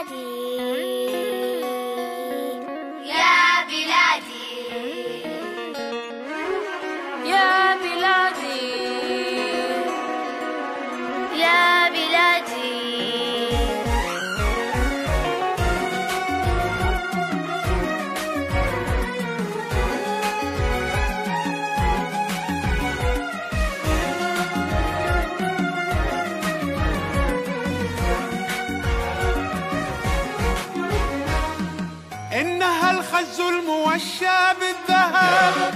이야기 إنها الخز الموشى بالذهب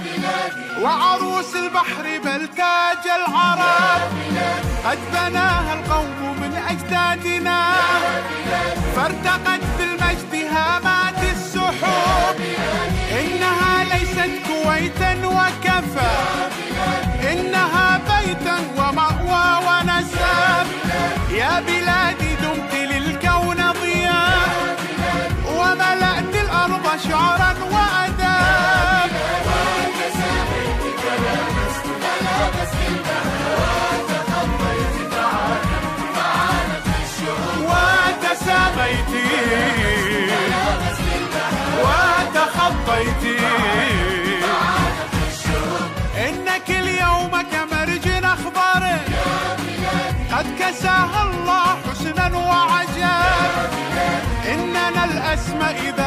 وعروس البحر بل تاج العرب. قد بناها القوم من أجدادنا. فارتقت بالمجد هامات السحب إنها ليست كويتا وكفى. وتخطيت إنك اليوم كمرج أخضر. قد كساها الله حسنا وعجاب إننا الأسمى إذا